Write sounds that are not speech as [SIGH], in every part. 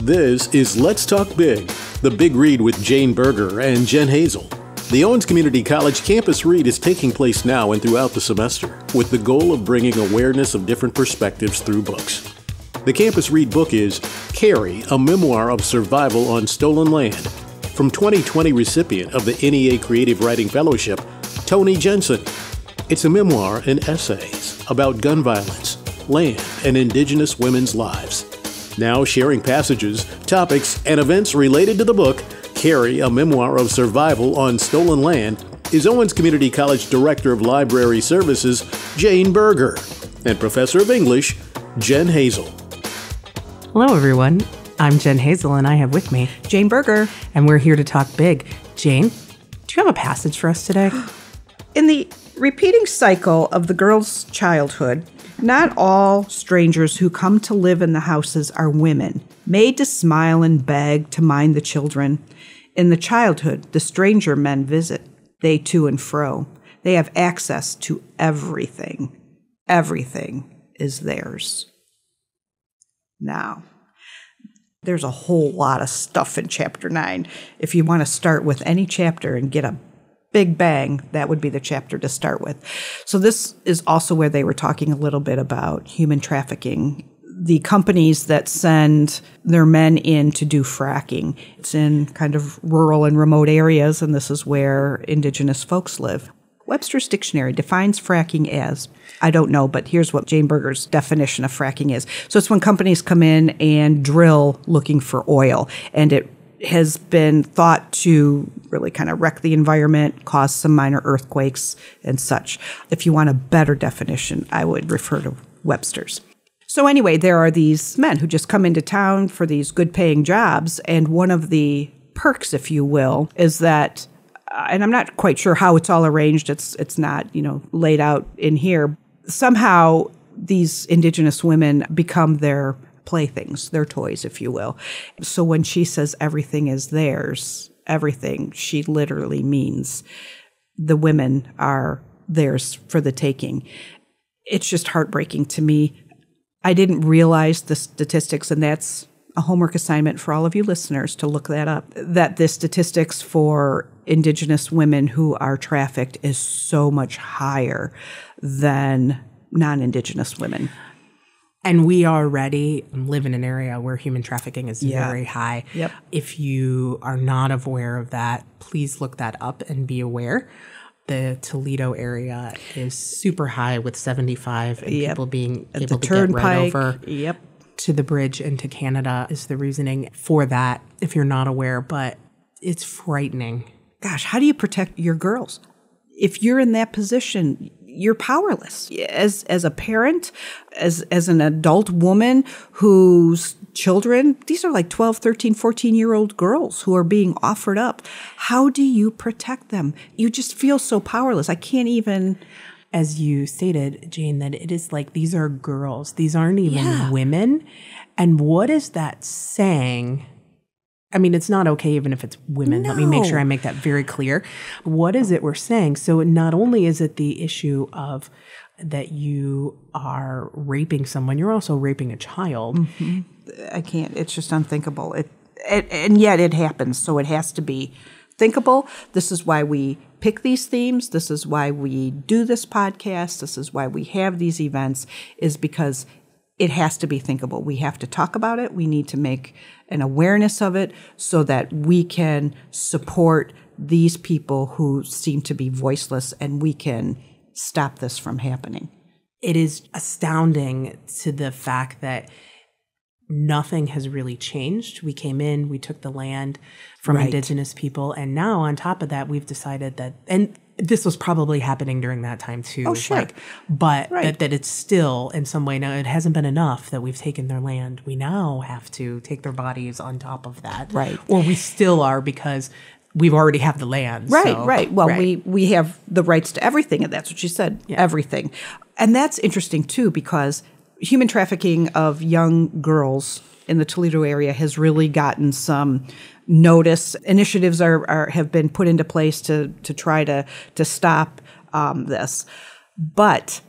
This is Let's Talk Big, the big read with Jane Berger and Jen Hazel. The Owens Community College Campus Read is taking place now and throughout the semester, with the goal of bringing awareness of different perspectives through books. The Campus Read book is Carry, a memoir of survival on stolen land, from 2020 recipient of the NEA Creative Writing Fellowship, Toni Jensen. It's a memoir and essays about gun violence, land, and Indigenous women's lives. Now sharing passages, topics, and events related to the book, Carry, a memoir of survival on stolen land, is Owens Community College Director of Library Services, Jane Berger, and Professor of English, Jen Hazel. Hello, everyone. I'm Jen Hazel, and I have with me Jane Berger. and we're here to talk big. Jane, do you have a passage for us today? [GASPS] In the repeating cycle of the girl's childhood, not all strangers who come to live in the houses are women, made to smile and beg to mind the children. In the childhood, the stranger men visit, they to and fro. They have access to everything. Everything is theirs. Now, there's a whole lot of stuff in chapter 9. If you want to start with any chapter and get a big bang, that would be the chapter to start with. So, this is also where they were talking a little bit about human trafficking. The companies that send their men in to do fracking. It's in kind of rural and remote areas, and this is where indigenous folks live. Webster's Dictionary defines fracking as I don't know, but here's what Jane Berger's definition of fracking is. So it's when companies come in and drill looking for oil, and it has been thought to really kind of wreck the environment, cause some minor earthquakes and such. If you want a better definition, I would refer to Webster's. So, anyway, there are these men who just come into town for these good paying jobs, and one of the perks, if you will, is that uh, and I'm not quite sure how it's all arranged. It's it's not you know laid out in here. Somehow these indigenous women become their playthings, their toys, if you will. So when she says everything is theirs, everything, she literally means the women are theirs for the taking. It's just heartbreaking to me. I didn't realize the statistics, and that's a homework assignment for all of you listeners to look that up. That the statistics for Indigenous women who are trafficked is so much higher than non Indigenous women. And we already live in an area where human trafficking is Yeah. very high. Yep. If you are not aware of that, please look that up and be aware. The Toledo area is super high with 75 and Yep. people being able to get right over Yep. to the bridge into Canada is the reasoning for that if you're not aware, but it's frightening. gosh, how do you protect your girls? If you're in that position, you're powerless. As as a parent, as as an adult woman whose children, these are like 12, 13, 14 year old girls who are being offered up. How do you protect them? You just feel so powerless. I can't even as you stated, Jane, that it is like these are girls. These aren't even Yeah. women. And what is that saying? I mean, it's not okay even if it's women. Let me make sure I make that very clear. What is it we're saying? So not only is it the issue of that you are raping someone, you're also raping a child. Mm-hmm. I can't. It's just unthinkable. It, it and yet it happens. So it has to be thinkable. This is why we pick these themes. This is why we do this podcast. This is why we have these events. Is because it has to be thinkable. We have to talk about it. We need to make an awareness of it so that we can support these people who seem to be voiceless and we can stop this from happening. it is astounding to the fact that nothing has really changed. We came in, we took the land from Right. indigenous people, and now on top of that, we've decided that, and this was probably happening during that time too. Oh, sure. but Right. that, that it's still in some way now. It hasn't been enough that we've taken their land. We now have to take their bodies on top of that, Right. Or we still are because we've already have the land, Right, so- right. Well, right. we we have the rights to everything, and that's what you said. Everything, and that's interesting too because human trafficking of young girls in the Toledo area has really gotten some notice. Initiatives are, are have been put into place to to try to to stop um, this, but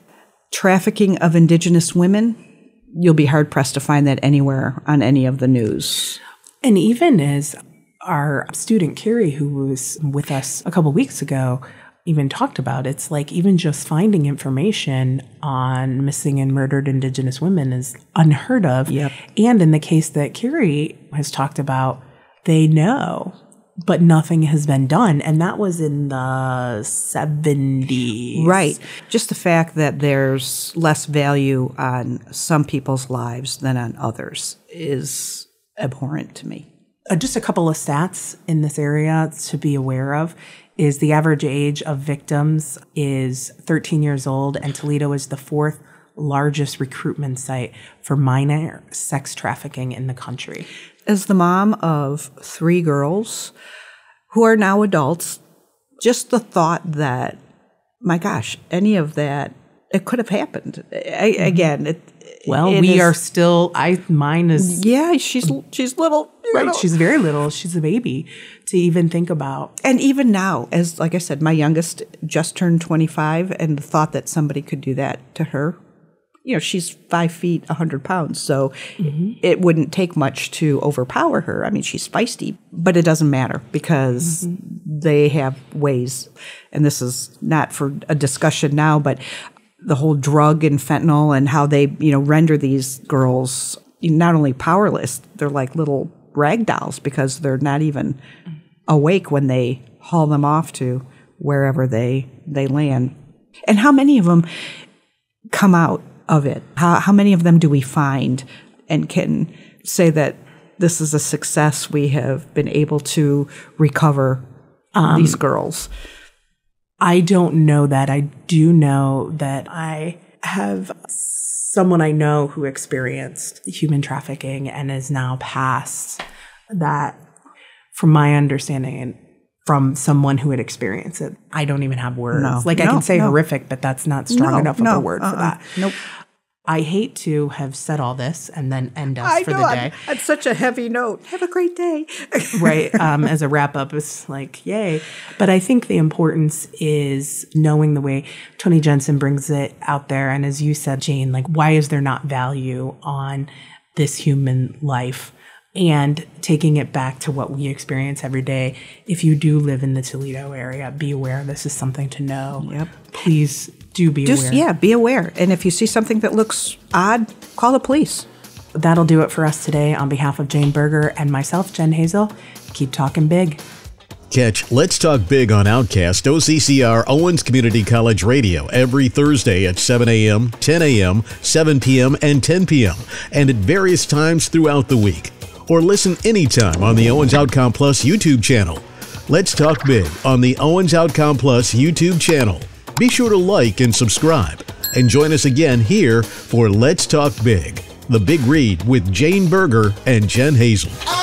trafficking of Indigenous women you'll be hard pressed to find that anywhere on any of the news. And even as our student Carrie, who was with us a couple weeks ago, even talked about it's like even just finding information on missing and murdered indigenous women is unheard of Yep. and in the case that carrie has talked about they know but nothing has been done and that was in the 70s Right. Just the fact that there's less value on some people's lives than on others is abhorrent to me. Uh, just a couple of stats in this area to be aware of is the average age of victims is 13 years old and Toledo is the fourth largest recruitment site for minor sex trafficking in the country. As the mom of three girls who are now adults, just the thought that, my gosh, any of that, it could have happened. I, mm-hmm. Again, it, Well, it we is- are still I mine is Yeah, she's she's little, right, know. she's very little, she's a baby to even think about. And even now, as like I said, my youngest just turned 25, and the thought that somebody could do that to her, you know, she's five feet, 100 pounds, so mm-hmm. it wouldn't take much to overpower her. I mean, she's feisty, but it doesn't matter because mm-hmm. they have ways, and this is not for a discussion now, but the whole drug and fentanyl and how they, you know, render these girls not only powerless, they're like little rag dolls because they're not even awake when they haul them off to wherever they they land. And how many of them come out of it? How how many of them do we find and can say that this is a success we have been able to recover um, these girls? I don't know that. I do know that I have someone I know who experienced human trafficking and is now past that, from my understanding and from someone who had experienced it. I don't even have words. No. Like I can say no. horrific, but that's not strong No, enough of a word for uh-uh. that. Nope. I hate to have said all this and then end us for the day. on such a heavy note. Have a great day. [LAUGHS] right um, as a wrap up it's like yay but i think the importance is knowing the way toni jensen brings it out there and as you said jane like why is there not value on this human life and taking it back to what we experience every day if you do live in the toledo area be aware this is something to know Yep. please do be Just aware yeah, be aware. And if you see something that looks odd, call the police. that'll do it for us today on behalf of jane berger and myself jen hazel keep talking big Catch Let's Talk Big on Outcast OCCR Owens Community College Radio every Thursday at 7 a.m., 10 a.m., 7 p.m., and 10 p.m., and at various times throughout the week. Or listen anytime on the Owens OutComm Plus YouTube channel. Let's Talk Big on the Owens OutComm Plus YouTube channel. Be sure to like and subscribe, and join us again here for Let's Talk Big, the big read with Jane Berger and Jen Hazel.